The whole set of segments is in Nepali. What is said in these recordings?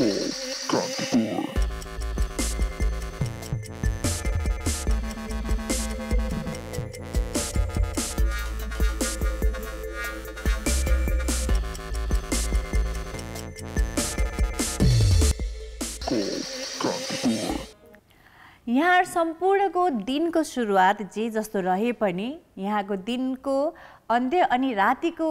यहाँ सम्पूर्णको दिनको सुरुवात जे जस्तो रहे पनि यहाँको दिनको अन्त्य अनि रातिको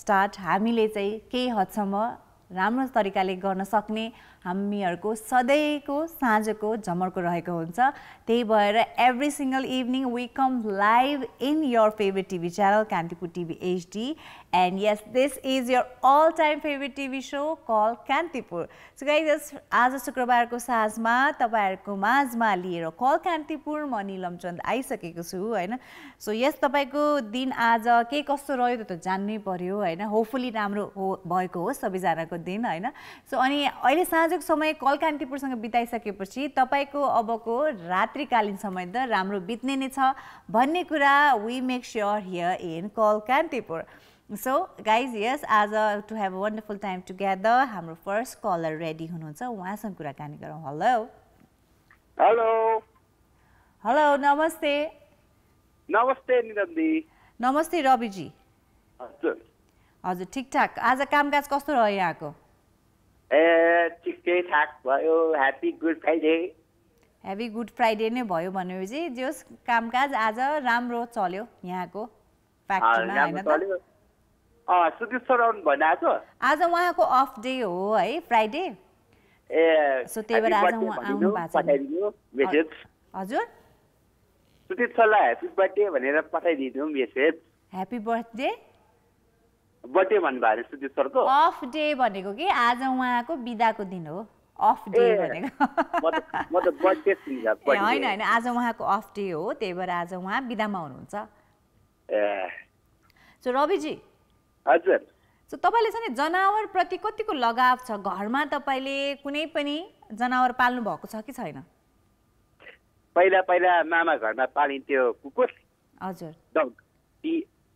स्टार्ट हामीले चाहिँ केही हदसम्म राम्रो तरिकाले गर्न सक्ने हामीहरूको सधैँको साँझको झमर्को रहेको हुन्छ। त्यही भएर every single evening we come live in your favourite TV channel Kantipur TV HD and yes this is your all time favourite TV so call Kantipur so guys आज शुक्रबारको साँझमा तपाईँहरूको माझमा लिएर कल कान्तिपुर म निलमचन्द आइसकेको छु होइन? सो यस तपाईँको दिन आज के कस्तो रह्यो त्यो त जान्नै पर्यो होइन? होपफुली राम्रो हो भएको होस् सबैजनाको दिन होइन? सो अनि अहिले साँझ आजको समय कल कान्तिपुरसँग बिताइसकेपछि तपाईँको अबको रात्रिकालीन समय त राम्रो बित्ने नै छ। भन्ने कुरा we make sure here in call Kantipur so guys yes आज to have a wonderful time together हाम्रो फर्स्ट कलर रेडी हुनुहुन्छ। उहाँसँग कुराकानी गरौँ। हेलो हेलो हेलो नमस्ते। नमस्ते निरन्दी। नमस्ते रविजी। हजुर। हजुर ठिकठाक। आज कामकाज कस्तो रह्यो यहाँको? ए ठिकै ठाक भयो। Happy good Friday happy good Friday नै भयो भनेपछि जे कामकाज आज राम्रो चल्यो यहाँको आज? उहाँको अफ डे हो है फ्राइडे। ए सो त्यही भएर आज उहाँ आउनु भएको छ। हजुर। सुजित सरलाई ह्याप्पी बर्थडे भनेर पठाइदिनु मेसेज ह्याप्पी बर्थडे बर्थडे भन्नुभयो अरे सुजित सरको अफ डे भनेको कि? आज उहाँको बिदाको दिन हो। अफ डे भनेको। होइन होइन। आज उहाँको अफ डे हो त्यही भएर आज उहाँ बिदामा हुनुहुन्छ। सो रविजी। हजुर। सो तपाईँले चाहिँ जनावरप्रति कतिको लगाव छ? घरमा तपाईँले कुनै पनि जनावर पाल्नु भएको छ कि छैन? पहिला पहिला मामा घरमा पालिन्थ्यो कुकुर। हजुर। डग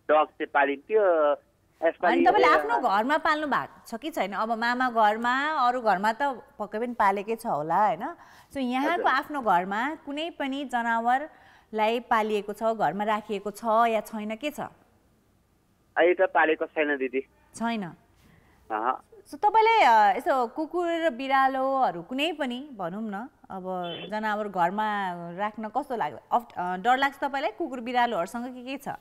डग चाहिँ पालिन्थ्यो। अनि तपाईँले आफ्नो घरमा पाल्नु भएको छ कि छैन? अब मामा घरमा अरू घरमा त पक्कै पनि पालेकै छ होला होइन? सो यहाँको आफ्नो घरमा कुनै पनि जनावरलाई पालिएको छ घरमा राखिएको छ या छैन के छ? अहिले त पालेको छैन दिदी। छैन। सो तपाईँलाई यसो कुकुर र बिरालोहरू कुनै पनि भनौँ न अब जनावर घरमा राख्न कस्तो लाग्छ डर लाग्छ तपाईँलाई कुकुर बिरालोहरूसँग के के छ?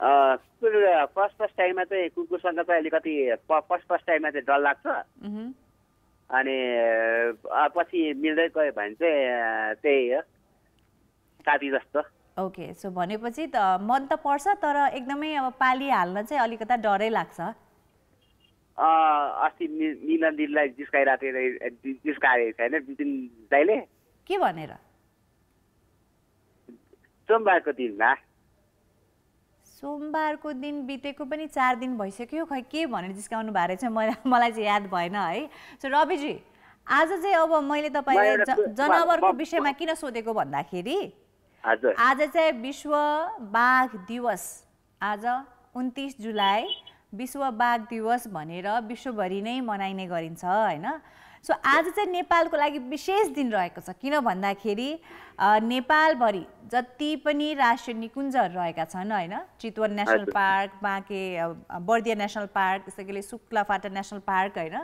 फर्स्ट फर्स्ट टाइममा चाहिँ कुकुरसँग चाहिँ अलिकति फर्स्ट फर्स्ट टाइममा चाहिँ डर लाग्छ। अनि पछि मिल्दै गयो भने चाहिँ त्यही हो। साथी जस्तो। ओके सो भनेपछि त मन त पर्छ तर एकदमै अब पालिहाल्न चाहिँ अलिकता डरै लाग्छ। अस्ति मिलन दिदीलाई जिस्काइरहेको थियो जिस्काएको छैन बिपिन दाइले के भनेर? सोमबारको दिनमा सोमबारको दिन बितेको पनि चार दिन भइसक्यो। खै के भनेर जिस्काउनु भएको रहेछ? मलाई मलाई चाहिँ याद भएन है। सो रविजी आज चाहिँ अब मैले तपाईँलाई जनावरको विषयमा किन सोधेको भन्दाखेरि आज चाहिँ विश्व बाघ दिवस। आज उन्तिस जुलाई विश्व बाघ दिवस भनेर विश्वभरि नै मनाइने गरिन्छ होइन? सो आज चाहिँ नेपालको लागि विशेष दिन रहेको छ। किन भन्दाखेरि नेपालभरि जति पनि राष्ट्रिय निकुञ्जहरू रहेका छन् होइन? Chitwan national park Banke Bardiya national park त्यसै गरी शुक्लाफाटा नेसनल पार्क होइन?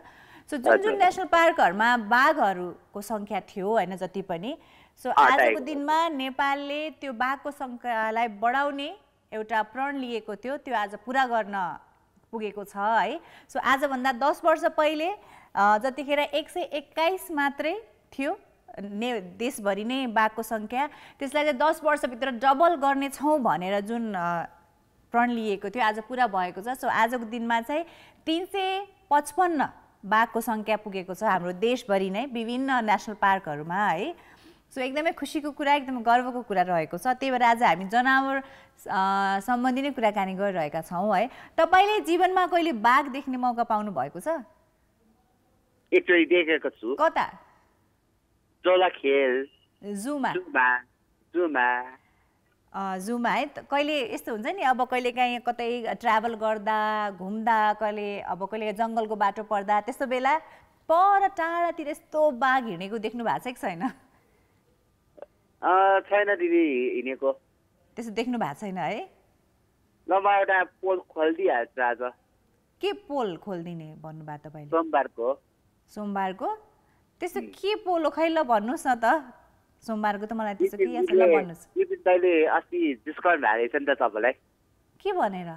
सो जुन जुन नेसनल पार्कहरूमा बाघहरूको सङ्ख्या थियो होइन जति पनि सो आजको दिनमा नेपालले त्यो बाघको सङ्ख्यालाई बढाउने एउटा प्रण लिएको थियो त्यो आज पुरा गर्न पुगेको छ है। सो आजभन्दा दस वर्ष पहिले जतिखेर एक सय एक्काइस मात्रै थियो ने देशभरि नै बाघको सङ्ख्या त्यसलाई चाहिँ दस वर्षभित्र डबल गर्नेछौँ भनेर जुन प्रण लिएको थियो आज पुरा भएको छ। सो आजको दिनमा चाहिँ तिन सय पचपन्न बाघको सङ्ख्या पुगेको छ हाम्रो देशभरि नै विभिन्न नेसनल पार्कहरूमा है। सो एकदमै खुसीको कुरा एकदमै गर्वको कुरा रहेको छ। त्यही भएर आज हामी जनावर सम्बन्धी नै कुराकानी गरिरहेका छौँ है। तपाईँले जीवनमा कहिले बाघ देख्ने मौका पाउनु भएको छ? एकचोटि देखेको छु। कता? जुमा। जुमा। जुमा। है। कहिले यस्तो हुन्छ नि अब कहिले काहीँ कतै ट्राभल गर्दा घुम्दा कहिले अब कहिले जङ्गलको बाटो पर्दा त्यस्तो बेला पर टाढातिर यस्तो बाघ हिँडेको देख्नु भएको छ कि छैन? छैन दिदी हिँडेको। त्यस्तो देख्नु भएको छैन है? ल म एउटा पोल खोलिदिइहाल्छु आज। के पोल खोलिदिने भन्नुभयो तपाईँले? सोमबारको। सोमबारको? त्यस्तो के पोलो? खै ल भन्नुहोस् न त। सोमबारको त मलाई त्यस्तो के याद छ ल भन्नुहोस्। तैँले अस्ति डिस्काउन्ट हालेको छ नि त तपाईँलाई। के भनेर?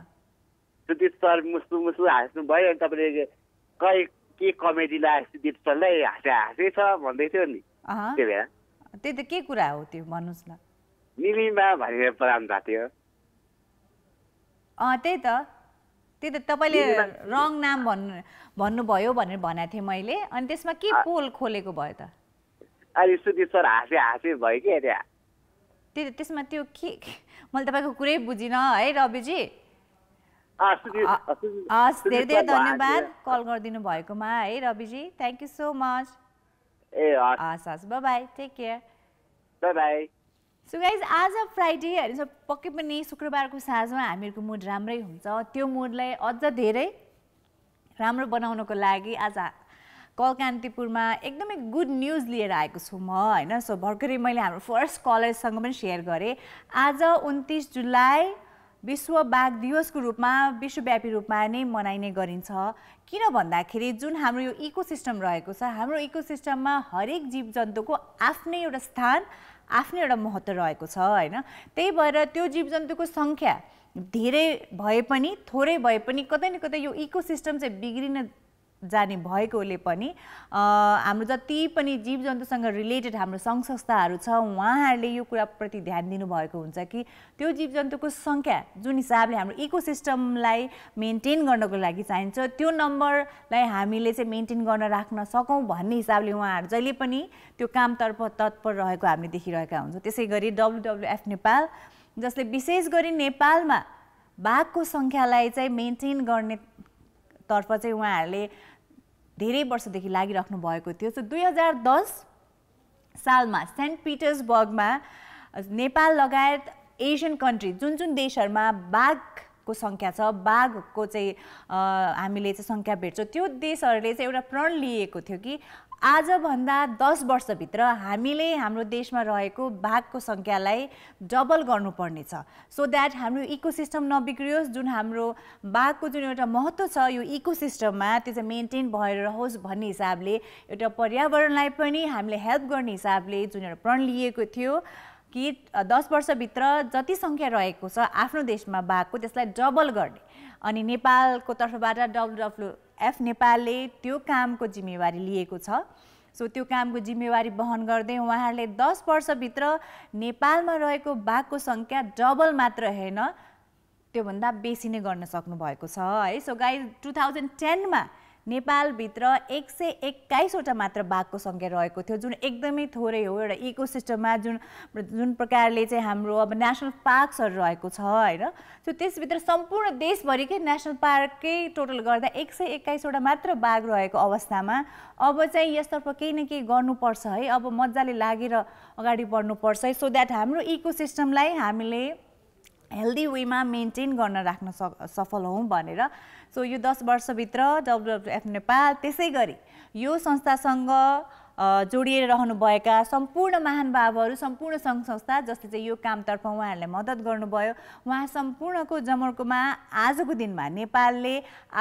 सुदीप सर मुसु मुसु हाँस्नु भयो अनि तपाईँले खै के कमेडी लाग्यो सुदीप सरलाई हाँसे हाँसेछ भन्दै थियो नि। अँ त्यो बेला त्यही त के कुरा हो त्यो भन्नुहोस् न। निलिमा भनेर पढाउनु भएको थियो। अँ त्यही त। त्यही त तपाईँले रङ नाम भन्नु भन्नुभयो भनेर भनेको थिएँ मैले। अनि त्यसमा के पोल खोलेको भयो त? अहिले सुदीप सर हाँसे हाँसे भयो कि त्यहाँ। त्यही त त्यसमा त्यो के मैले तपाईँको कुरै बुझिनँ है रविजी। हस् धेरै धेरै धन्यवाद। कल गरिदिनु भएकोमा है Raviji. Thank you so much ए हस् हस् bye take care bye bye so guys आज फ्राइडे होइन सो पक्कै पनि शुक्रबारको साँझमा हामीहरूको मुड राम्रै हुन्छ। त्यो मुडलाई अझ धेरै राम्रो बनाउनको लागि आज कलकान्तिपुरमा एकदमै गुड न्युज लिएर आएको छु म होइन। सो भर्खरै मैले हाम्रो फर्स्ट कलरसँग पनि सेयर गरेँ। आज उन्तिस जुलाई विश्व बाघ दिवसको रूपमा विश्वव्यापी रूपमा नै मनाइने गरिन्छ। किन भन्दाखेरि जुन हाम्रो यो इकोसिस्टम रहेको छ हाम्रो इकोसिस्टममा हरेक जीव जन्तुको आफ्नै एउटा स्थान आफ्नै एउटा महत्त्व रहेको छ होइन? त्यही भएर त्यो जीव जन्तुको सङ्ख्या धेरै भए पनि थोरै भए पनि कतै न कतै यो इकोसिस्टम चाहिँ बिग्रिन जाने भएकोले पनि हाम्रो जति पनि जीव जन्तुसँग रिलेटेड हाम्रो सङ्घ संस्थाहरू छ उहाँहरूले यो कुराप्रति ध्यान दिनुभएको हुन्छ कि त्यो जीव जन्तुको सङ्ख्या जुन हिसाबले हाम्रो इकोसिस्टमलाई मेन्टेन गर्नको लागि चाहिन्छ त्यो नम्बरलाई हामीले चाहिँ मेन्टेन गर्न राख्न सकौँ भन्ने हिसाबले उहाँहरू जहिले पनि त्यो कामतर्फ तत्पर रहेको हामीले देखिरहेका हुन्छौँ। त्यसै गरी डब्लुडब्लुएफ नेपाल जसले विशेष गरी नेपालमा बाघको सङ्ख्यालाई चाहिँ मेन्टेन गर्ने तर्फ चाहिँ उहाँहरूले धेरै वर्षदेखि लागिराख्नु भएको थियो। सो दुई हजार दस सालमा सेन्ट पिटर्सबर्गमा नेपाल लगायत एसियन कन्ट्री जुन जुन देशहरूमा बाघको सङ्ख्या छ बाघको चाहिँ हामीले चाहिँ सङ्ख्या भेट्छौँ त्यो देशहरूले चाहिँ एउटा प्रण लिएको थियो कि आजभन्दा दस वर्षभित्र हामीले हाम्रो देशमा रहेको बाघको सङ्ख्यालाई डबल गर्नुपर्नेछ। सो द्याट हाम्रो इकोसिस्टम नबिग्रियोस् जुन हाम्रो बाघको जुन एउटा महत्त्व छ यो इकोसिस्टममा त्यो चाहिँ मेन्टेन भएर रहोस् भन्ने हिसाबले एउटा पर्यावरणलाई पनि हामीले हेल्प गर्ने हिसाबले जुन एउटा प्रण लिएको थियो कि दस वर्षभित्र जति सङ्ख्या रहेको छ आफ्नो देशमा बाघको त्यसलाई डबल गर्ने। अनि नेपालको तर्फबाट डब्लुडब्लुएफ नेपालले त्यो कामको जिम्मेवारी लिएको छ। सो त्यो कामको जिम्मेवारी वहन गर्दै उहाँहरूले दस वर्षभित्र नेपालमा रहेको बाघको सङ्ख्या डबल मात्र होइन त्योभन्दा बेसी नै गर्न सक्नुभएको छ है। सो गाई टु थाउजन्ड टेनमा नेपालभित्र एक सय एक्काइसवटा मात्र बाघको सङ्ख्या रहेको थियो जुन एकदमै थोरै हो। एउटा इकोसिस्टममा जुन जुन प्रकारले चाहिँ हाम्रो अब नेसनल पार्क्सहरू रहेको छ होइन? सो त्यसभित्र सम्पूर्ण देशभरिकै नेसनल पार्ककै टोटल गर्दा एक सय एक्काइसवटा मात्र बाघ रहेको अवस्थामा अब चाहिँ यसतर्फ केही न केही गर्नुपर्छ है। अब मजाले लागेर अगाडि बढ्नुपर्छ है। सो द्याट हाम्रो इकोसिस्टमलाई हामीले हेल्दी वेमा मेन्टेन गर्न राख्न सक सफल हौँ भनेर सो यो दस वर्षभित्र डब्लुडब्लुएफ नेपाल त्यसै गरी यो संस्थासँग जोडिएर रहनुभएका सम्पूर्ण महानुभावहरू सम्पूर्ण सङ्घ संस्था जसले चाहिँ यो कामतर्फ उहाँहरूलाई मद्दत गर्नुभयो उहाँ सम्पूर्णको जमर्कोमा आजको दिनमा नेपालले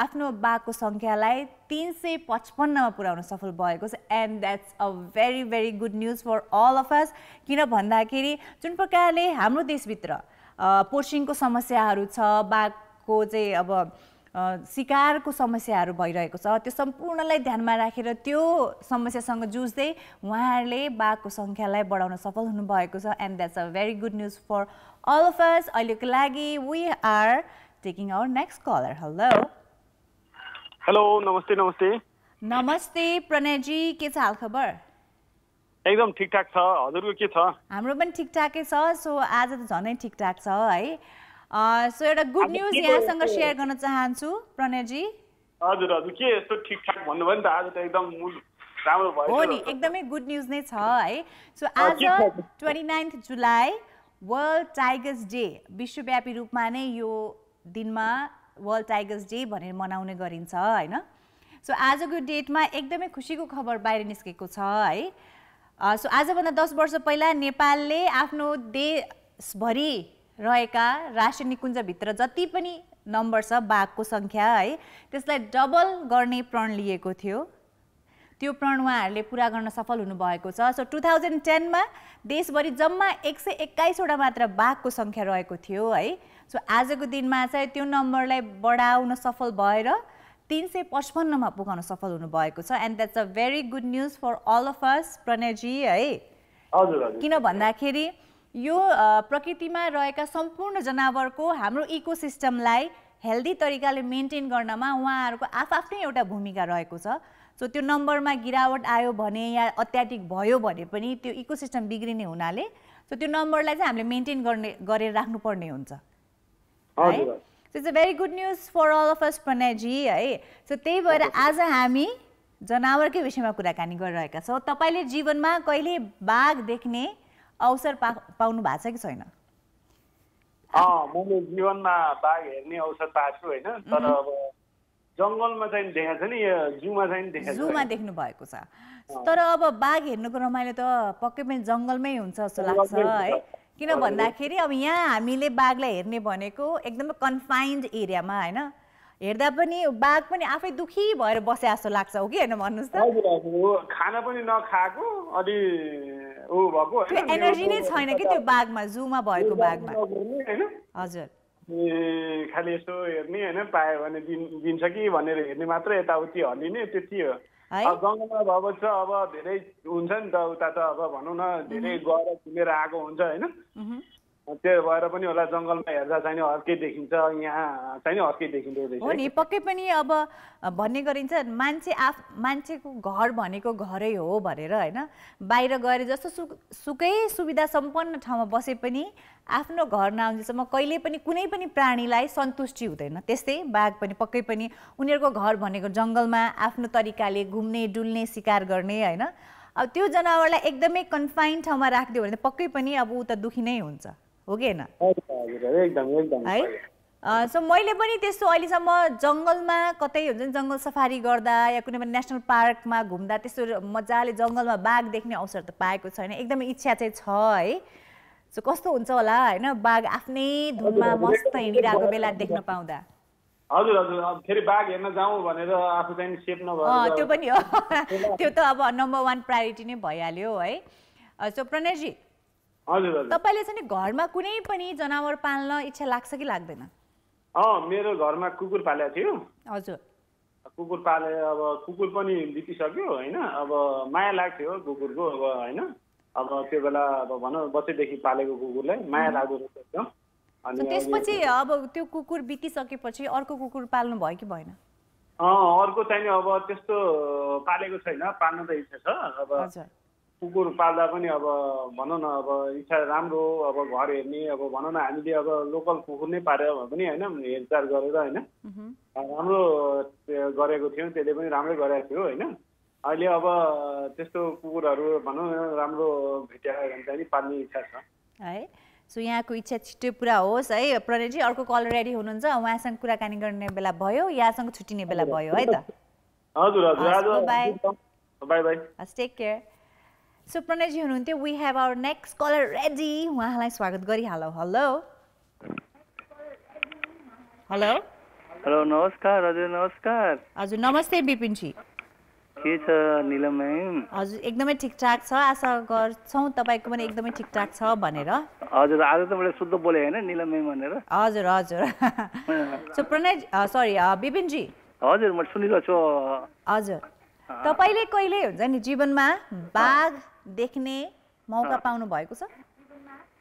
आफ्नो बाघको सङ्ख्यालाई तिन सय पचपन्नमा पुर्याउन सफल भएको छ। And that's a very very good news for all of us किन भन्दाखेरि जुन प्रकारले हाम्रो देशभित्र अ, पोर्सिङको समस्याहरू छ बाघको चाहिँ अब अ, शिकारको समस्याहरू भइरहेको छ। त्यो सम्पूर्णलाई ध्यानमा राखेर त्यो समस्यासँग जुझ्दै उहाँहरूले बाघको सङ्ख्यालाई बढाउन सफल हुनुभएको छ। And that's a very good news for all of us अहिलेको लागि we are taking our next caller hello hello नमस्ते नमस्ते। नमस्ते प्रणयजी के छ हालखबर? एकदम ठिकठाक छ। हजुरको के छ? हाम्रो पनि ठिकठाकै छ। सो आज त झनै ठिकठाक छ है। सो एउटा गुड न्युज यहाँसँग सेयर गर्न चाहन्छु प्रणयजी। हजुर हजुर। के यस्तो ठिकठाक भन्नुभयो नि त? आज त एकदम राम्रो भयो हो। नि एकदमै गुड न्युज नै छ है। सो आज? Twenty ninth July world tigers day विश्वव्यापी रूपमा नै यो दिनमा वर्ल्ड टाइगर्स डे भनेर मनाउने गरिन्छ होइन? सो आजको डेटमा एकदमै खुसीको खबर बाहिर निस्केको छ है? सो आजभन्दा दस वर्ष पहिला नेपालले आफ्नो देशभरि रहेका राष्ट्रिय निकुञ्जभित्र जति पनि नम्बर छ बाघको सङ्ख्या है त्यसलाई डबल गर्ने प्रण लिएको थियो। त्यो प्रण उहाँहरूले पुरा गर्न सफल हुनुभएको छ। सो टु थाउजन्ड टेनमा देशभरि जम्मा एक सय एक्काइसवटा मात्र बाघको सङ्ख्या रहेको थियो है। सो आजको दिनमा चाहिँ त्यो नम्बरलाई बढाउन सफल भएर तिन सय पचपन्नमा पुगाउन सफल हुनुभएको छ। And that's a very good news for all of us Pranayji है। किन भन्दाखेरि यो प्रकृतिमा रहेका सम्पूर्ण जनावरको हाम्रो इकोसिस्टमलाई हेल्दी तरिकाले मेन्टेन गर्नमा उहाँहरूको आफआफ्नै एउटा भूमिका रहेको छ। सो त्यो नम्बरमा गिरावट आयो भने या अत्याधिक भयो भने पनि त्यो इकोसिस्टम बिग्रिने हुनाले सो त्यो नम्बरलाई चाहिँ हामीले मेन्टेन गर्ने गरेर राख्नुपर्ने हुन्छ। है? So it's a very good news for all of us Pranayji है? सो त्यही भएर आज हामी जनावरकै विषयमा कुराकानी गरिरहेका छौँ। तपाईँले जीवनमा कहिले बाघ देख्ने अवसर पा पाउनु भएको छ कि छैन? मैले जीवनमा बाघ हेर्ने अवसर पाएको छु होइन? तर अब जङ्गलमा चाहिँ देखाएको छ नि यो जूमा चाहिँ देखाएको जूमा देख्नु भएको छ। तर अब बाघ हेर्नुको रमाइलो त पक्कै पनि जङ्गलमै हुन्छ जस्तो लाग्छ है। किन भन्दाखेरि अब यहाँ हामीले बाघलाई हेर्ने भनेको एकदमै कन्फाइन्ड एरियामा होइन? हेर्दा पनि बाघ पनि आफै दुखी भएर बसे जस्तो लाग्छ हो कि होइन भन्नुहोस् त? खाना पनि नखाएको अलि एनर्जी नै छैन कि त्यो बाघमा जूमा भएको बाघमा हजुर। ए, खालि यसो हेर्ने होइन? पायो भने दिन दिन्छ कि भनेर हेर्ने मात्र यताउति हल्लिने त्यति हो। अब जङ्गलमा भएको छ अब धेरै हुन्छ नि त उता त अब भनौँ न धेरै गएर घुमेर आएको हुन्छ होइन। त्यो भएर पनि होला जङ्गलमा हेर्दा चाहिँ अर्कै देखिन्छ यहाँ चाहिँ अर्कै देखिँदो हो रहेछ नि पक्कै पनि अब भन्ने गरिन्छ मान्छे आफ मान्छेको घर भनेको घरै हो भनेर होइन? बाहिर गएर जस्तो सु सुकै सुविधा सम्पन्न ठाउँमा बसे पनि आफ्नो घर नआउन्जेसम्म कहिले पनि कुनै पनि प्राणीलाई सन्तुष्टि हुँदैन। त्यस्तै बाघ पनि पक्कै पनि उनीहरूको घर भनेको जङ्गलमा आफ्नो तरिकाले घुम्ने डुल्ने सिकार गर्ने होइन? अब त्यो जनावरलाई एकदमै कन्फाइन्ड ठाउँमा राखिदियो भने पक्कै पनि अब ऊ त दुखी नै हुन्छ। हो कि होइन है? सो मैले पनि त्यस्तो अहिलेसम्म जङ्गलमा कतै हुन्छ नि जङ्गल सफारी गर्दा या कुनै पनि नेसनल पार्कमा घुम्दा त्यस्तो मजाले जङ्गलमा बाघ देख्ने अवसर त पाएको छैन। एकदमै इच्छा चाहिँ छ है? सो कस्तो हुन्छ होला होइन? बाघ आफ्नै धुनमा मस्त हिँडिरहेको बेला देख्न पाउँदा। हजुर हजुर। अब फेरि बाघ हेर्न जाउँ भनेर आफू चाहिँ सेफ नभएर त्यो पनि हो। त्यो त अब नम्बर वान प्रायोरिटी नै भइहाल्यो है? सो प्रणयजी तपाईँले चाहिँ घरमा कुनै पनि जनावर पाल्न इच्छा लाग्छ कि लाग्दैन? मेरो घरमा कुकुर पालेको थियो। हजुर। कुकुर पाले अब कुकुर पनि बितिसक्यो होइन? अब माया लाग्थ्यो कुकुरको अब होइन? अब त्यो बेला अब भनौँ बच्चैदेखि पालेको कुकुरलाई माया लाग्दो रहेछ अनि त्यसपछि अब त्यो कुकुर बितिसकेपछि अर्को कुकुर पाल्नु भयो कि भएन? अर्को चाहिँ अब त्यस्तो पालेको छैन पाल्न त इच्छा छ। अब कुकुर पाल्दा पनि अब भनौँ न अब इच्छा राम्रो अब घर हेर्ने अब भनौँ न हामीले अब लोकल कुकुर नै पाल्यो भने पनि होइन हेरचाह गरेर होइन। राम्रो गरेको थियौँ त्यसले पनि राम्रै गरेको थियो होइन। अहिले अब त्यस्तो कुकुरहरू भनौँ न राम्रो भेट्यायो भने चाहिँ पाल्ने इच्छा छ। है सो यहाँको इच्छा छिट्टै पुरा होस् है। प्रणयजी अर्को कल रेडी हुनुहुन्छ। उहाँसँग कुराकानी गर्ने बेला भयो यहाँसँग छुट्टिने बेला भयो है त? हजुर हजुर. Bye bye take care so Pranayji हुनुहुन्थ्यो we have our next caller ready उहाँलाई स्वागत गरिहालौँ हेलो हेलो हेलो नमस्कार हजुर नमस्कार हजुर नमस्ते बिपिनजी के छ निलम हजुर एकदमै ठिकठाक छ आशा गर्छौँ तपाईँको पनि एकदमै ठिकठाक छ भनेर हजुर आज त मैले शुद्ध बोलेँ होइन निलम भनेर। हजुर हजुर सो प्रणय सरी बिपिनजी हजुर मैले सुनिरहेको छु। हजुर. तपाईँले कहिले हुन्छ नि जीवनमा बाघ देख्ने मौका पाउनु भएको छ?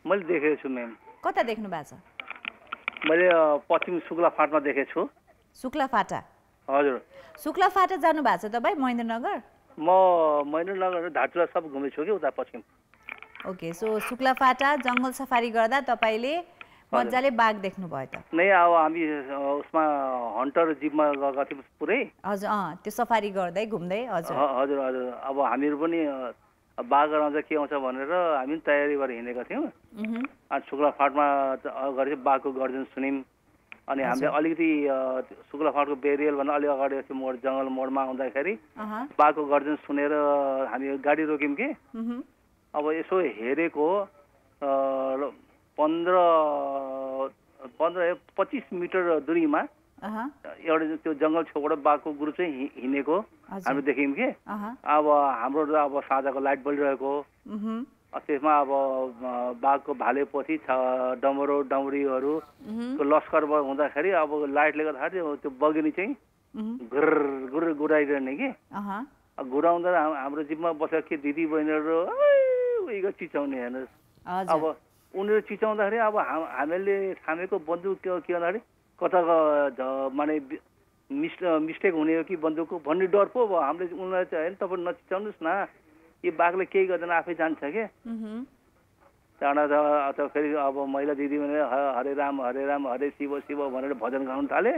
मैले देखेको छु म्याम कता देख्नु भएको छ? मैले पश्चिम शुक्ला फाँटमा देखेको छु। शुक्ला फाटा? हजुर। शुक्ला फाटा जानु भएको छ तपाईँ महेन्द्रनगर? म महेन्द्रनगर धारचुला सब घुमेको छु कि उता पश्चिम। ओके सो शुक्ला फाटा जङ्गल सफारी गर्दा तपाईँले मजाले बाघ देख्नुभयो त। नै अब हामी उसमा हन्टर जिपमा गएका थियौँ पुरै। हजुर अँ त्यो सफारी गर्दै घुम्दै हजुर। हजुर हजुर। अब हामीहरू पनि बाघ आउँछ के आउँछ भनेर हामी पनि तयारी गरेर हिँडेका थियौँ। अनि शुक्लाफाटमा त अगाडि चाहिँ बाघको गर्जन सुन्यौँ। अनि हामीले अलिकति अ, त्यो शुक्लाफाटको बेरियलभन्दा अलिक अगाडि त्यो मोड जङ्गल मोडमा आउँदाखेरि बाघको गर्जन सुनेर हामी गाडी रोक्यौँ कि। अब यसो हेरेको पन्ध्र पन्ध्र पच्चिस मिटर दूरीमा एउटा त्यो जङ्गल छेउबाट बाघको गुरु चाहिँ हिँडेको। हामी देख्यौँ कि? अब हाम्रो त अब साँझको लाइट बलिरहेको। त्यसमा अब बाघको भालेपोथी छ डमरो डमरीहरू। लस्कर हुँदाखेरि अब लाइटले गर्दाखेरि त्यो- बगिनी चाहिँ मह्म, गुर गुर गुराइरहने कि? हाम- हाम्रो जिपमा बसेर के दिदी बहिनीहरू चिचाउने हेर्नुहोस्। अब उनीहरू चिचाउँदाखेरि अब हाम हामीले थामेको बन्दुक के भन्दाखेरि कता माने मिस्टेक हुने हो कि बन्दुकको भन्ने डर पो भयो। हामीले उनीहरूलाई चाहिँ होइन तपाईँ नचिचाउनुहोस् न। यो बाघले केही गर्दैन आफै जान्छ के? त्यहाँबाट त त फेरि अब महिला दिदी भनेर ह- हरे राम हरे राम हरे शिव शिव भनेर भजन गाउनु थाले।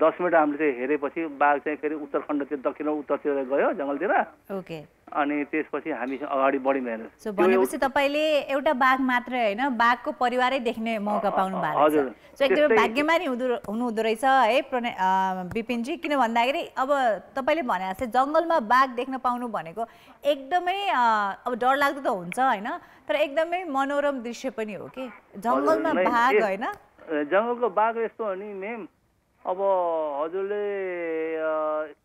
दस मिनट हामीले चाहिँ हेरेपछि बाघ चाहिँ फेरि उत्तरखण्डतिर दक्षिण उत्तरतिर गयो जङ्गलतिर। ओके। अनि त्यसपछि हामी अगाडि बढ्यौँ हेर्नु सो भनेपछि तपाईँले एउटा बाघ मात्रै होइन बाघको परिवारै देख्ने मौका पाउनु भएको हजुर। छ सो एकदमै भाग्यमानी हुँदो हुनुहुँदो रहेछ है प्रणय अ, विपिनजी किन भन्दाखेरि अब तपाईँले भने जस्तै जङ्गलमा बाघ देख्न पाउनु भनेको एकदमै अब डर लाग्दो त हुन्छ होइन तर एकदमै मनोरम दृश्य पनि हो कि? जङ्गलमा बाघ होइन। जङ्गलको बाघ यस्तो हो नि मेम अब हजुरले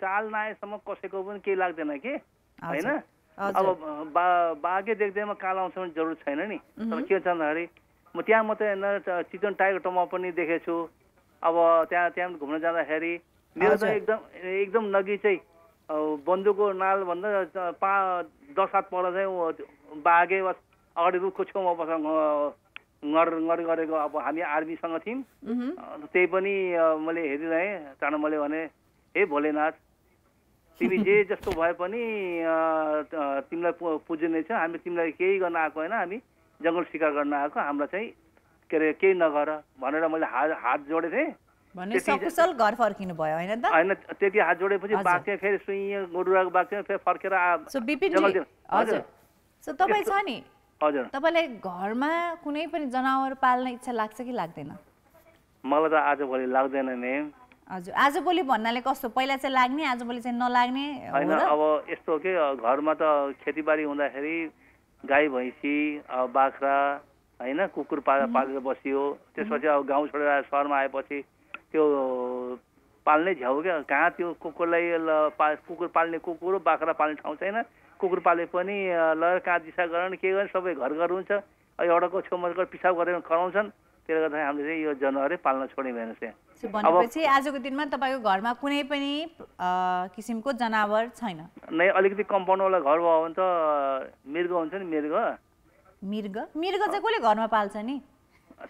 काल नआएसम्म कसैको पनि केही लाग्दैन कि? होइन? अब बा बाघै देख्दैमा काल आउँछ भने जरुरत छैन नि। तर के छ भन्दाखेरि म त्यहाँ मात्रै होइन चितवन टाइगर टममा पनि देखेको छु। अब त्यहाँ त्यहाँ पनि घुम्न जाँदाखेरि मेरो त हजुर। एकदम एकदम नगी चाहिँ बन्दुकको नालभन्दा पा दस हात पर चाहिँ बाघै बस अगाडि रुखको छेउमा बस nger गरेको अब हामी आर्मीसँग थियौँ। त्यही पनि मैले हेरिरहेँ त्यहाँबाट मैले भने हे भोलेनाथ तिमी जे जस्तो भए पनि तिमीलाई पुज्ने छ हामी तिमीलाई केही गर्न आएको होइन हामी जङ्गल शिकार गर्न आएको हामीलाई चाहिँ के अरे केही नगर भनेर मैले हात हात जोडेको थिएँ। घर फर्किनु भयो होइन होइन त्यति हात जोडेपछि चाहिँ फेरि सुइँ गोरुवाको चाहिँ फेरि फर्केर तपाईँ छ नि? हजुर। तपाईँलाई घरमा कुनै पनि जनावर पाल्ने इच्छा लाग्छ कि लाग्दैन? मलाई त आजभोलि लाग्दैन मेम हजुर आजभोलि भन्नाले कस्तो? पहिला चाहिँ लाग्ने आजभोलि चाहिँ नलाग्ने होइन अब यस्तो कि घरमा त खेतीबारी हुँदाखेरि गाई भैँसी अब बाख्रा होइन कुकुर पा पालेर बसियो। त्यसपछि अब गाउँ छोडेर सहरमा आएपछि त्यो पाल्ने झ्याउ क्या कहाँ त्यो कुकुरलाई ल- पा कुकुर पाल्ने कुकुर बाख्रा पाल्ने ठाउँ छैन। कुकुर पाले पनि ल कहाँ दिशा गर्न के गर्ने सबै घर घर हुन्छ। एउटाको छेउमा पिसाब गरेर कराउँछन् त्यसले गर्दाखेरि हामीले चाहिँ यो जनावरै पाल्न छोड्यौँ यहाँ सो भनेपछि आजको दिनमा तपाईँको घरमा कुनै पनि किसिमको जनावर छैन? नै अलिकति कम्पाउन्डवाला घर भयो भने त मृग हुन्छ नि मृग मृग मृग चाहिँ कसले घरमा पाल्छ नि?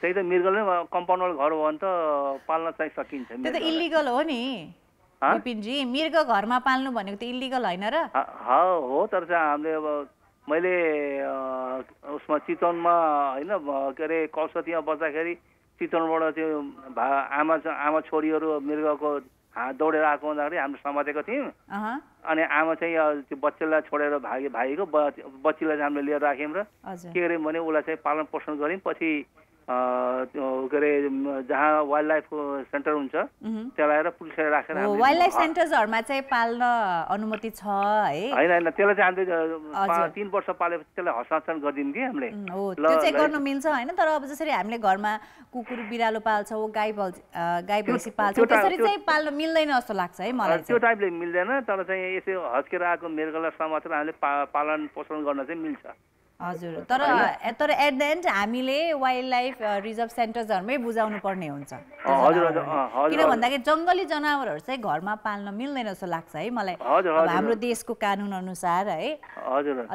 त्यही त मृगले कम्पाउन्डवाला घर भयो भने त पाल्न चाहिँ सकिन्छ त्यो त। इलिगल हो नि? विपिनजी मृग घरमा पाल्नु भनेको त इलिगल होइन र। हो तर चाहिँ हामीले अब मैले उसमा चितवनमा होइन के अरे कलसतीमा बस्दाखेरि चितवनबाट त्यो भा आमा आमा छोरीहरू मृगको हात दौडेर आएको हुँदाखेरि हामीले समातेको थियौँ। अनि आमा चाहिँ त्यो बच्चालाई छोडेर भागे भागेको बच्चीलाई चाहिँ हामीले लिएर राख्यौँ र के गर्यौँ भने उसलाई चाहिँ पालन पोषण गऱ्यौँ। पछि के अरे जहाँ वाइल्ड लाइफको सेन्टर हुन्छ। त्यहाँ पुलिसलाई राखेर वाइल्ड लाइफ सेन्टर्सहरूमा चाहिँ पाल्न अनुमति छ है? होइन होइन त्यसलाई चाहिँ हामीले तिन वर्ष पालेपछि त्यसलाई हस्तान्तरण गरिदिउँ कि हामीले। त्यो चाहिँ गर्न मिल्छ होइन? तर अब जसरी हामीले घरमा कुकुर बिरालो पाल्छौँ गाई पाल्छ अ, गाई भैँसी पाल्छौँ त्यसरी त्यो- चाहिँ पाल्न मिल्दैन जस्तो लाग्छ है मलाई त्यो टाइपले मिल्दैन तर चाहिँ यसो हस्केर आएको मृगलाई समातेर हामीले पालन पोषण गर्न चाहिँ मिल्छ। हजुर तर तर एट द एन्ड हामीले वाइल्ड लाइफ रिजर्भ सेन्टर्सहरूमै बुझाउनु पर्ने हुन्छ। किन। भन्दाखेरि जङ्गली जनावरहरू चाहिँ घरमा पाल्न मिल्दैन जस्तो लाग्छ है मलाई। हाम्रो देशको कानुन अनुसार है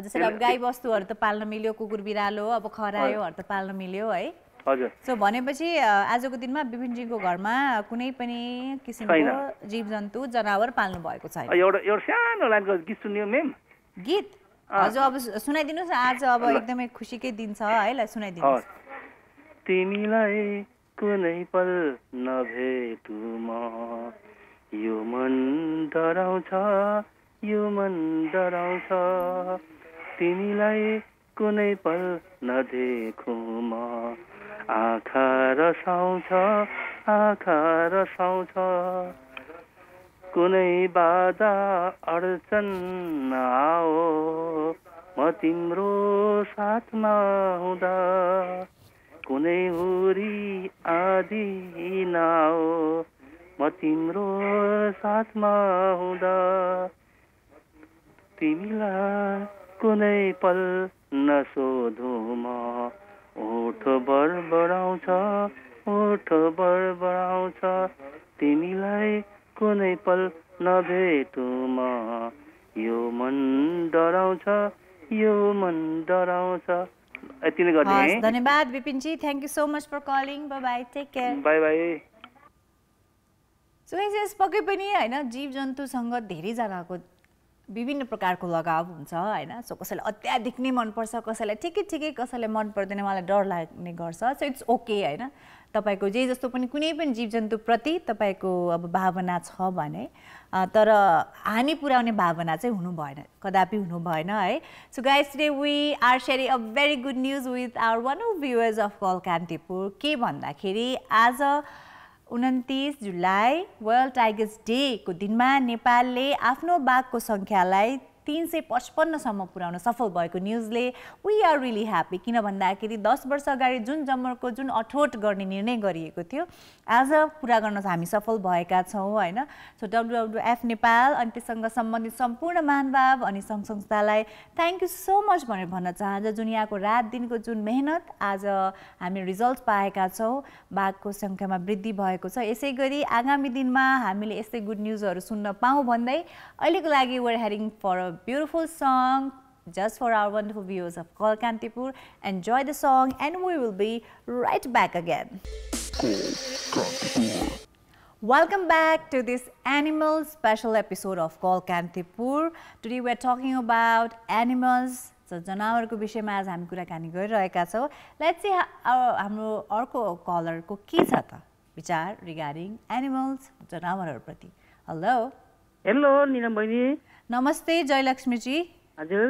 जसरी अब गाई बस्तुहरू त पाल्न मिल्यो कुकुर बिरालो अब खरायोहरू त पाल्न मिल्यो है। सो भनेपछि आजको दिनमा विपिनजीको घरमा कुनै पनि किसिमको जीव जन्तु जनावर पाल्नु भएको छैन। एउटा एउटा सानो लाइनको गीत सुन्यो मेम गीत? हजुर अब सुनाइदिनुहोस् आज अब एकदमै खुसीकै दिन छ है ल सुनाइदिनुहोस्। तिमीलाई कुनै पल नभेटु म। यो मन डराउँछ यो मन डराउँछ। तिमीलाई कुनै पल नदेखु म। आँखा रसाउँछ आँखा रसाउँछ। कुनै बाधा अडचन आओ म तिम्रो साथमा हुँदा कुनै हुरी आदि नआओ। म तिम्रो साथमा हुँदा तिमीलाई कुनै पल नसोधु म। ओठ बढाउँछ ओठ बढाउँछ तिमीलाई कुनै पल नभेटु म। यो मन डराउँछ यो मन डराउँछ। यति नै गर्ने धन्यवाद Bipinji thank you so much for calling bye take care bye bye so yes पक्कै पनि होइन जीव जन्तुसँग धेरैजनाको विभिन्न प्रकारको लगाव हुन्छ होइन? सो कसैलाई अत्याधिक नै मनपर्छ कसैलाई ठिकै ठिकै कसैलाई मन पर्दैन मलाई डर लाग्ने गर्छ। सो इट्स ओके होइन? तपाईँको जे जस्तो पनि कुनै पनि जीव जन्तुप्रति तपाईँको अब भावना छ भने तर हानि पुर्याउने भावना चाहिँ हुनु भएन कदापि हुनु भएन है? So guys today we are sharing a very good news with our one of viewers of call Kantipur के भन्दाखेरि आज उन्तिस जुलाई वर्ल्ड टाइगर्स डेको दिनमा नेपालले आफ्नो बाघको सङ्ख्यालाई तिन सय पचपन्नसम्म पुर्याउन सफल भएको न्युजले वी आर रियली ह्याप्पी किन भन्दाखेरि दस वर्ष अगाडि जुन जमरको जुन अठोट गर्ने निर्णय गरिएको थियो आज पुरा गर्न हामी सफल भएका छौँ होइन सो डब्लुडब्लुएफ नेपाल अनि त्यससँग सम्बन्धित सम्पूर्ण महानुभाव अनि सङ्घ संस्थालाई थ्याङ्क यू सो मच भनेर भन्न चाहन्छ जुन यहाँको रात दिनको जुन मेहनत आज हामी रिजल्ट पाएका छौँ बाघको सङ्ख्यामा वृद्धि भएको छ यसै गरी आगामी दिनमा हामीले यस्तै गुड न्युजहरू सुन्न पाऊँ भन्दै अहिलेको लागि we're hearing for a beautiful song for our wonderful viewers of Call Kantipur. Enjoy the song and we will be right back again. Welcome back to this animal special episode of Call Kantipur. Today we are talking about animals. So, जनावरको विषयमा आज हामी कुराकानी गरिरहेका छौँ लेट्स सी हाम्रो अर्को कलरको के छ त विचार रिगार्डिङ एनिमल्स जनावरहरूप्रति हेलो हेलो निलम बहिनी नमस्ते जयलक्ष्मीजी हजुर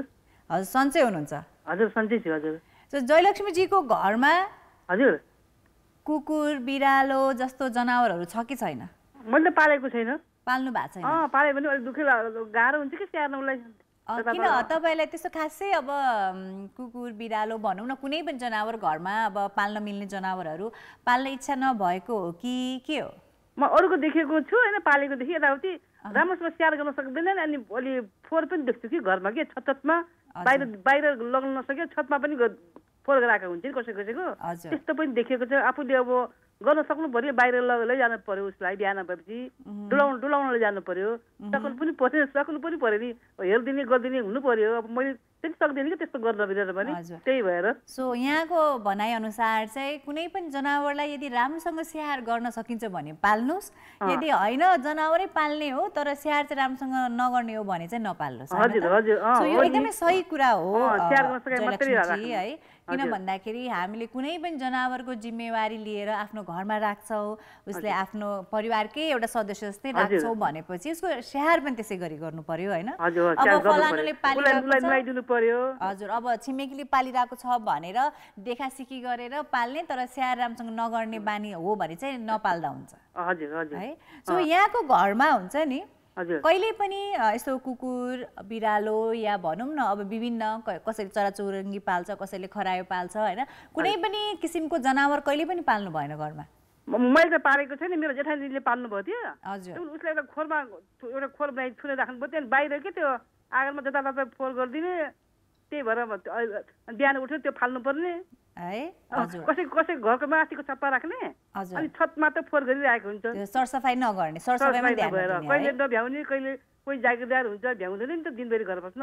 हजुर सन्चै हुनुहुन्छ। हजुर सन्चै छु हजुर सो जयलक्ष्मीजीको घरमा हजुर कुकुर बिरालो जस्तो जनावरहरू छ कि छैन? मैले त पालेको छैन। पाल्नु भएको छैन। पाले पनि अलिक दुःखै गाह्रो हुन्छ कि स्याहार्न उसलाई? किन? तपाईँलाई त्यस्तो खासै अब कुकुर बिरालो भनौँ न कुनै पनि जनावर घरमा अब पाल्न मिल्ने जनावरहरू पाल्न इच्छा नभएको हो कि के हो? म अरूको देखेको छु होइन पालेको देखि यताउति राम्रोसँग स्याहार गर्न सक्दैनन् अनि अलि फोहोर पनि देख्छु कि घरमा के छत छतमा बाहिर बाहिर लगाउन नसक्यो छतमा पनि फोहोर गराएको हुन्छ नि कसै कसैको। त्यस्तो पनि देखेको छ। आफूले अब गर्न सक्नु पर्यो बाहिर लैजानु पर्यो उसलाई बिहान भएपछि। डुलाउनु डुलाउन लैजानु पर्यो। सक्नु पनि पर्यो सक्नु पनि पर्यो नि हेरिदिने गरिदिने हुनु पर्यो। अब मैले त्यति सक्दिनँ कि त्यस्तो गर्न बिरेर पनि। त्यही भएर। सो यहाँको भनाइअनुसार चाहिँ कुनै पनि जनावरलाई यदि राम्रोसँग स्याहार गर्न सकिन्छ भने पाल्नुहोस्। यदि होइन जनावरै पाल्ने हो तर स्याहार चाहिँ राम्रोसँग नगर्ने हो भने चाहिँ नपाल्नुहोस्। यो। एकदमै सही कुरा हो। है। किन। भन्दाखेरि हामीले कुनै पनि जनावरको जिम्मेवारी लिएर आफ्नो घरमा राख्छौँ उसले आफ्नो परिवारकै एउटा सदस्य जस्तै राख्छौँ भनेपछि उसको स्याहार पनि त्यसै गरी गर्नु पर्यो होइन। हजुर अब फलानुले नुहाइदिनु पर्यो। हजुर अब छिमेकीले पालिरहेको छ भनेर देखासिकी गरेर पाल्ने तर स्याहार राम्रोसँग नगर्ने बानी हो भने चाहिँ नपाल्दा हुन्छ। हजुर हजुर। है? सो यहाँको घरमा हुन्छ नि कहिले पनि यस्तो कुकुर बिरालो या भनौँ न अब विभिन्न कसैले चराचुरुङ्गी पाल्छ कसैले खरायो पाल्छ होइन? कुनै पनि किसिमको जनावर कहिले पनि पाल्नु भएन घरमा। मैले त पालेको छैन मेरो जेठानीले पाल्नु भयो थियो। हजुर। उसले एउटा खोरमा एउटा खोर बनाइ थुनेर राख्नु पर्यो त्यहाँदेखि बाहिर के त्यो आँगनमा जतातता फोहोर गरिदिने त्यही भएर बिहान उठ्यो त्यो फाल्नु पर्ने। है? कसै कसै घरको माथिको छप्पा राख्ने अनि छतमा त फोहोर गरिरहेको हुन्छ। सरसफाइ नगर्ने सरसफाइमा नभएर कहिले नभ्याउने कहिले कोही जागिरदार हुन्छ भ्याउँदैन नि त दिनभरि घर बस्न।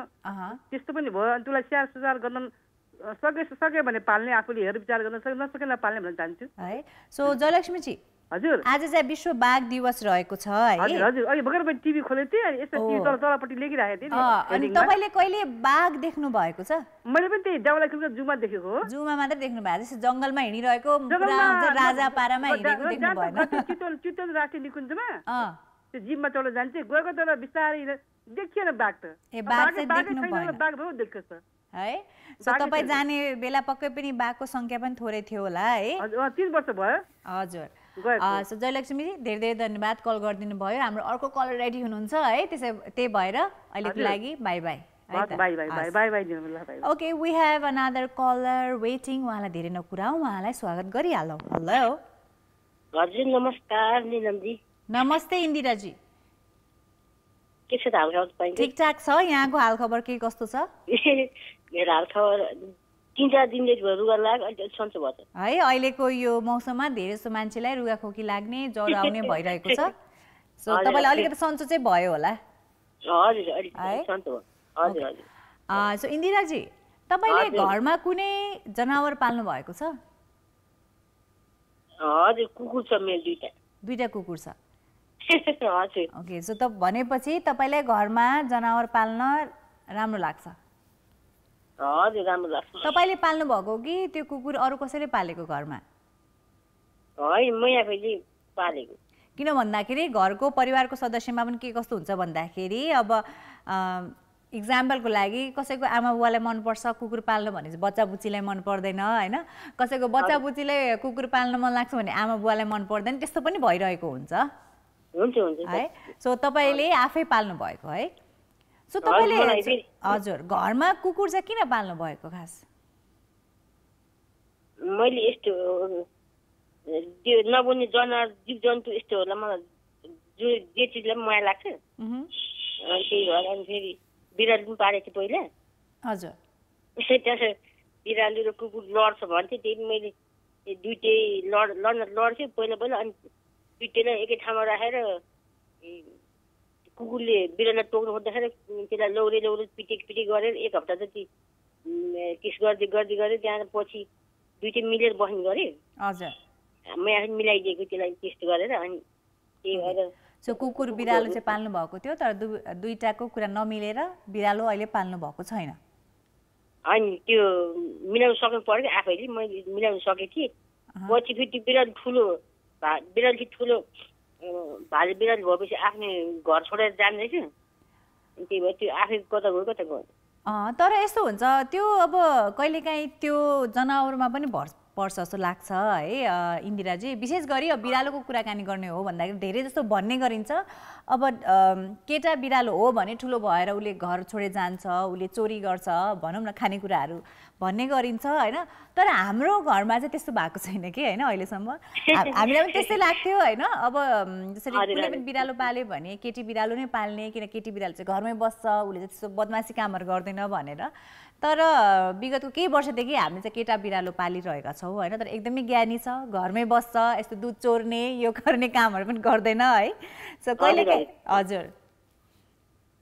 त्यस्तो पनि भयो। अनि त्यसलाई स्याहार सुसार गर्न सके सक्यो भने पाल्ने आफूले हेर विचार गर्न सक्यो नसकेन पाल्ने भन्न चाहन्छु। है। सो जयलक्ष्मीजी हजुर। आज चाहिँ विश्व बाघ दिवस रहेको छ हजुर है। हजुर अहिले भर्खर मैले टिभी खोलेको थिएँ अनि यस्तो। टिभी तल तलपट्टि लेखिरहेको थिएँ अनि। तपाईँले कहिले बाघ देख्नु भएको छ? मैले पनि त्यही देवालयको जुमा देखेको हो। जूमा मात्रै देख्नु भएको जस्तो जङ्गलमा हिँडिरहेको राजा पारामा हिँडेको देख्नु भएन चितवन चितवन राष्ट्रिय निकुञ्जमा? त्यो जिममा चढ्न जान्छ गएको तर बिस्तारै देखिएन बाघ त। ए, बाघ चाहिँ देख्नु भएन। बाघ भयो देख्छ त। है? सो तपाईँ। जाने बेला पक्कै पनि बाघको सङ्ख्या पनि थोरै थियो होला है। तिन वर्ष भयो। हजुर। सो जयलक्ष्मीजी धेरै धेरै धन्यवाद कल गरिदिनु भयो हाम्रो अर्को कलर रेडी हुनुहुन्छ है? त्यसै त्यही भएर अहिलेको। लागि bye bye okay we have another caller waiting उहाँलाई धेरै नकुराउँ उहाँलाई स्वागत गरिहालौँ। हेलो हजुर नमस्कार निलमजी। नमस्ते इन्दिराजी। के छ त हालखबर? ठिकठाक छ? यहाँको हालखबर के कस्तो छ? मेरो हालखबर तिन चार भयो रुगा लाग अहिले सन्चो भयो है अहिलेको यो मौसममा धेरै जस्तो मान्छेलाई रुगाखोकी लाग्ने ज्वरो आउने भइरहेको छ। सो तपाईँलाई। अलिकति सन्चो चाहिँ भयो होला। है? सो इन्दिराजी तपाईँले। घरमा कुनै जनावर पाल्नु भएको छ? हजुर कुकुर छ मेरो दुइटा। दुईटा कुकुर छ। ओके सो त भनेपछि तपाईँलाई घरमा जनावर पाल्न राम्रो लाग्छ? हजुर राम्रो लाग्छ तपाईँले पाल्नु भएको कि त्यो कुकुर अरू कसैले पालेको घरमा? है मै आफैले पालेको। किन भन्दाखेरि घरको परिवारको सदस्यमा पनि के कस्तो हुन्छ भन्दाखेरि अब इक्जाम्पलको लागि कसैको आमा बुवालाई मनपर्छ कुकुर पाल्नु भने चाहिँ बच्चा बुच्चीलाई मन पर्दैन होइन? कसैको बच्चा बुच्चीलाई कुकुर पाल्न मन लाग्छ भने आमा बुवालाई मन पर्दैन त्यस्तो पनि भइरहेको हुन्छ। हुन्छ हुन्छ है? सो तपाईँले आफै पाल्नु भएको है? सो तपाईँले हजुर घरमा कुकुर चाहिँ किन पाल्नु भएको खास? मैले यस्तो त्यो नबोल्ने जनावर जीव जन्तु यस्तो होला मलाई जो जे चिजलाई पनि माया लाग्छ। त्यही भएर अनि फेरि बिरालो पनि पालेको थिएँ पहिला। हजुर। त्यहाँ बिरालो र कुकुर लड्छ भन्थे त्यही पनि मैले दुइटै लड लड्न लड्थ्यो पहिला पहिला अनि दुइटैलाई एकै ठाउँमा राखेर कुकुरले बिरालोलाई टोक्नु खोज्दाखेरि त्यसलाई लौरे लौरे पिटेक पिटेक गरेर एक हप्ता जति किस गर्दै गर्दै गर्दै त्यहाँ पछि दुइटै मिलेर बस्ने गरेँ हजुर मै आफै मिलाइदिएको त्यसलाई त्यस्तो गरेर अनि त्यही भएर सो कुकुर बिरालो चाहिँ पाल्नु भएको थियो तर दुइटाको कुरा नमिलेर बिरालो अहिले पाल्नु भएको छैन अनि त्यो मिलाउनु सक्नु पऱ्यो कि आफैले मैले मिलाउनु सकेको थिएँ पछि फेरि त्यो बिरालो ठुलो बिरालो ठुलो अँ, भाले बिरालो भएपछि आफ्नै घर छोडेर जाँदैछ अनि त्यही भएर त्यो आफै कता गयो कता गयो। तर यस्तो हुन्छ त्यो अब कहिलेकाहीँ त्यो जनावरमा पनि भर पर्छ जस्तो लाग्छ है इन्दिराजी। विशेष गरी अब बिरालोको कुराकानी गर्ने हो भन्दाखेरि धेरै जस्तो भन्ने गरिन्छ। अब केटा बिरालो हो भने ठुलो भएर उसले घर छोडेर जान्छ उसले चोरी गर्छ भनौँ न खानेकुराहरू भन्ने गरिन्छ होइन। तर हाम्रो घरमा चाहिँ त्यस्तो भएको छैन कि होइन अहिलेसम्म? हामीलाई पनि त्यस्तै लाग्थ्यो होइन। अब जसरी कुनै। पनि बिरालो पाल्यो भने केटी बिरालो नै पाल्ने किन केटी बिरालो चाहिँ घरमै बस्छ उसले चाहिँ त्यस्तो बदमासी कामहरू गर्दैन भनेर। तर विगतको केही वर्षदेखि हामी चाहिँ केटा बिरालो पालिरहेका छौँ होइन? तर एकदमै ज्ञानी छ घरमै बस्छ यस्तो दुध चोर्ने यो गर्ने कामहरू पनि गर्दैन है? सो कहिले हजुर।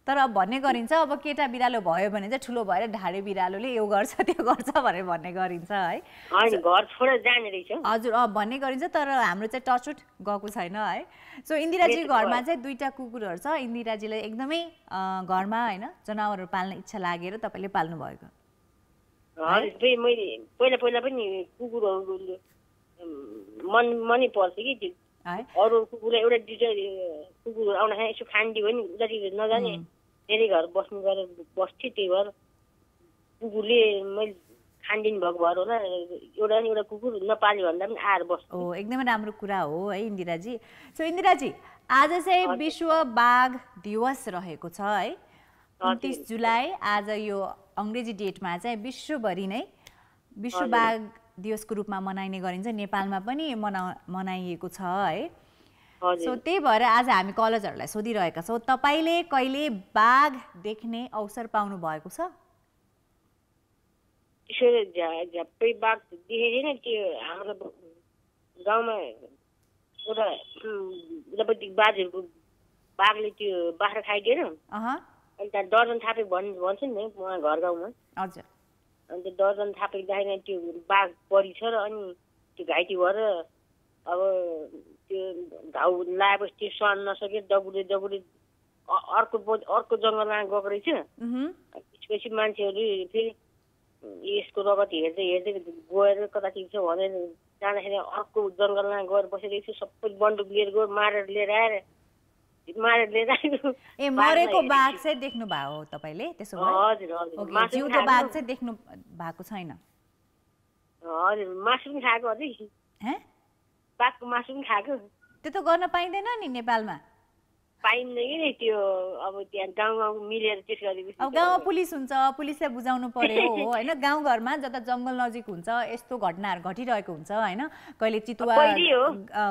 तर अब भन्ने गरिन्छ अब केटा बिरालो भयो भने चाहिँ ठुलो भएर ढाडे बिरालोले यो गर्छ त्यो गर्छ भनेर भन्ने गरिन्छ है। घर छोडेर जाने रहेछ। हजुर अँ भन्ने गरिन्छ तर हाम्रो चाहिँ टचउट गएको छैन है। सो इन्दिराजी घरमा। चाहिँ दुईवटा कुकुरहरू छ। इन्दिराजीलाई एकदमै घरमा होइन जनावरहरू पाल्न इच्छा लागेर तपाईँले पाल्नु भएको मैले पहिला पहिला पनि कुकुरहरू मन मनै पर्थ्यो कि है। अरू कुकुरलाई एउटा दुइटा कुकुर आउँदाखेरि यसो खानिदियो भने उतातिर नजाने। धेरै घर बस्नु गरेर बस्थ्यो त्यही भएर कुकुरले मैले खानिदिनु भएको भएर होला एउटा नि एउटा कुकुर नपाल्यो भन्दा पनि आएर बस्छ। ओ एकदमै राम्रो कुरा हो है इन्दिराजी। सो इन्दिराजी आज चाहिँ विश्व बाघ दिवस रहेको छ है। उन्तिस जुलाई आज यो अङ्ग्रेजी डेटमा चाहिँ विश्वभरि नै विश्व बाघ दिवसको रूपमा मनाइने गरिन्छ। नेपालमा पनि मना मनाइएको छ है। सो त्यही भएर आज हामी कलेजहरूलाई सोधिरहेका छौँ। तपाईँले कहिले बाघ देख्ने अवसर पाउनु भएको छ झ्याप्पै बाघ देखेको थिएन। त्यो हाम्रो गाउँमा एउटा उतापट्टि बाजेहरूको बाघले त्यो बाख्रा खाइदिएर अह। अनि त्यहाँ दर्जन थापे भन् भन्छ नि उहाँ घर गाउँमा। हजुर। अनि त्यो दर्जन थापेको त्यो बाघ परिछ र अनि त्यो घाइते भएर अब त्यो घाउ लगाएपछि त्यो सहन नसके दगुरे दगुरे अर्को अर्को जङ्गलमा गएको रहेछ। त्यसपछि मान्छेहरू फेरि यसको रगत हेर्दै हेर्दै गएर कतातिर छ भनेर जाँदाखेरि अर्को जङ्गलमा गएर बसेको रहेछ सबै बन्दुक लिएर गयो मारेर लिएर आएर मारेर लिएर आएको ए मरेको बाघ चाहिँ देख्नु भयो तपाईँले? त्यसो हजुर जिउँदो बाघ खाएको। चाहिँ देख्नु भएको छैन। हजुर मासु पनि खाएको अझै। हे बाघको मासु पनि खाएको त्यो त गर्न पाइँदैन नि नेपालमा। पाइन्न कि नि त्यो अब त्यहाँ गाउँ गाउँ मिलेर त्यस गरेपछि अब गाउँमा पुलिस हुन्छ पुलिसलाई बुझाउनु पर्यो हो होइन? गाउँघरमा जता जङ्गल नजिक हुन्छ यस्तो घटनाहरू घटिरहेको हुन्छ होइन? कहिले चितुवा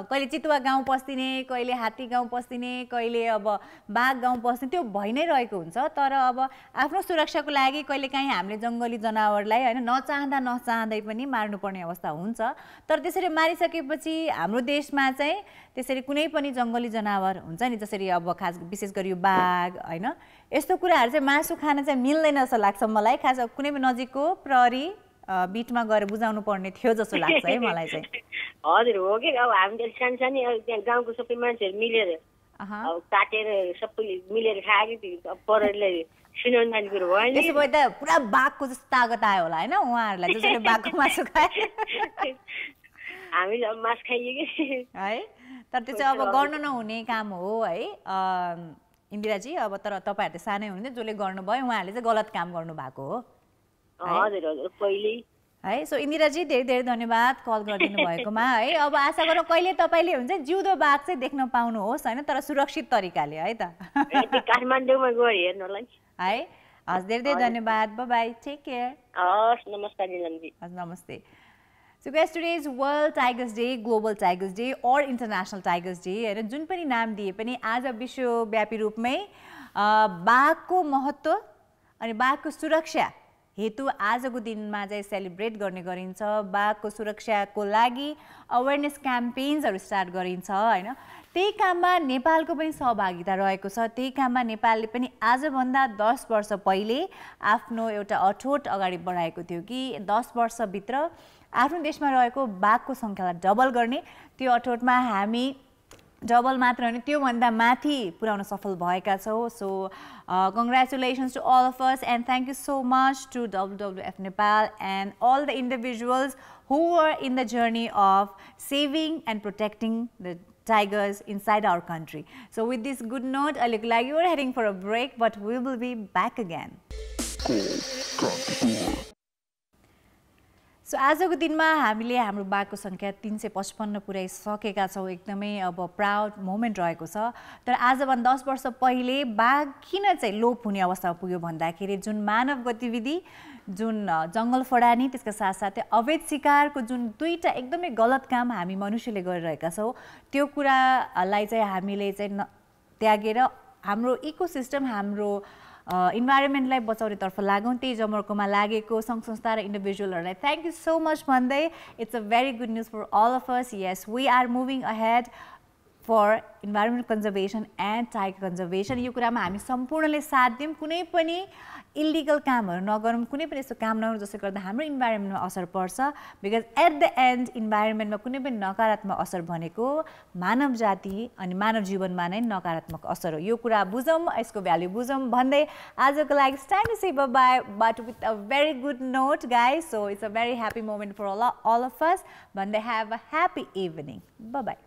कहिले चितुवा गाउँ पस्दिने कहिले हात्ती गाउँ पस्दिने कहिले अब बाघ गाउँ पस्दिने त्यो भइ नै रहेको हुन्छ। तर अब आफ्नो सुरक्षाको लागि कहिले काहीँ हामीले जङ्गली जनावरलाई होइन नचाहँदा नचाहँदै पनि मार्नुपर्ने अवस्था हुन्छ। तर त्यसरी मारिसकेपछि हाम्रो देशमा चाहिँ त्यसरी कुनै पनि जङ्गली जनावर हुन्छ नि जसरी अब खास विशेष गरी यो बाघ होइन? यस्तो कुराहरू चाहिँ मासु खान चाहिँ मिल्दैन जस्तो लाग्छ मलाई। खास अब कुनै पनि नजिकको प्रहरी बिटमा गएर बुझाउनु पर्ने थियो जस्तो लाग्छ है मलाई चाहिँ। हजुर हो कि? अब हामी त सानो सानो अब त्यहाँ गाउँको सबै मान्छेहरू मिलेर। अब काटेर सबैले मिलेर थियो अब परले सुनाउनु जाने कुरो भयो नि। त्यसो भए त पुरा बाघको जस्तो तागत आयो होला होइन? उहाँहरूलाई जसले बाघको मासु खाए हामीले अब मास खाइयो कि। है? तर त्यो चाहिँ अब गर्नु नहुने काम हो है। इन्दिराजी अब तर तपाईँहरू त सानै हुनुहुन्थ्यो जसले गर्नुभयो उहाँहरूले चाहिँ गलत काम गर्नु भएको हो। हजुर हजुर है सो इन्दिराजी धेरै धेरै धन्यवाद कल गरिदिनु भएकोमा है। अब आशा गरौँ कहिले तपाईँले हुन्छ जिउँदो बाघ चाहिँ देख्न पाउनुहोस् होइन तर सुरक्षित तरिकाले है त। काठमाडौँमा गएर हेर्नलाई। है हस् धेरै धेरै धन्यवाद बाई टेक केयर हस् नमस्कार हजुर नमस्ते। So guys today's world tigers day global tigers day or international tigers day होइन जुन पनि नाम दिए पनि आज विश्वव्यापी रूपमै बाघको महत्त्व अनि बाघको सुरक्षा हेतु आजको दिनमा चाहिँ सेलिब्रेट गर्ने गरिन्छ। बाघको सुरक्षाको लागि अवेरनेस क्याम्पेन्सहरू स्टार्ट गरिन्छ होइन? त्यही काममा नेपालको पनि सहभागिता रहेको छ। त्यही काममा नेपालले पनि आजभन्दा दस वर्ष पहिले आफ्नो एउटा अठोट अगाडि बढाएको थियो कि दस वर्षभित्र आफ्नो देशमा रहेको बाघको सङ्ख्यालाई डबल गर्ने त्यो अठोटमा हामी डबल मात्र होइन त्योभन्दा माथि पुर्याउन सफल भएका छौँ so congratulations to all of us and thank you so much to WWF Nepal and all the individuals who are in the journey of saving and protecting the tigers inside our country. So with this good note, I like you're heading for a break, but we will be back again. So आजको दिनमा हामीले हाम्रो बाघको सङ्ख्या तिन सय पचपन्न पुर्याइसकेका छौँ। एकदमै अब प्राउड मोमेन्ट रहेको छ। तर आजभन्दा दस वर्ष पहिले बाघ किन चाहिँ लोप हुने अवस्थामा पुग्यो भन्दाखेरि जुन मानव गतिविधि जुन जङ्गल फडानी त्यसका साथसाथै अवैध शिकारको जुन दुईवटा एकदमै गलत काम हामी मनुष्यले गरिरहेका छौँ त्यो कुरालाई चाहिँ हामीले चाहिँ न त्यागेर हाम्रो इकोसिस्टम हाम्रो इन्भाइरोमेन्टलाई बचाउनेतर्फ लागौँ। त्यही जमर्कोमा लागेको सङ्घ संस्था र इन्डिभिजुअलहरूलाई थ्याङ्क यू सो मच भन्दै it's a very good news for all of us yes we are moving ahead for environment conservation and tiger conservation यो कुरामा हामी सम्पूर्णले साथ दिउँ कुनै पनि इलिगल कामहरू नगरौँ। कुनै पनि यस्तो काम नगरौँ जसले गर्दा हाम्रो इन्भाइरोमेन्टमा असर पर्छ। बिकज एट द एन्ड इन्भाइरोमेन्टमा कुनै पनि नकारात्मक असर भनेको मानव जाति अनि मानव जीवनमा नै नकारात्मक असर हो। यो कुरा बुझौँ यसको भ्याल्यु बुझौँ भन्दै आजको लागि to see bye but with a very good note guy so it's a very happy moment for all all of us भन्दै have a happy evening bye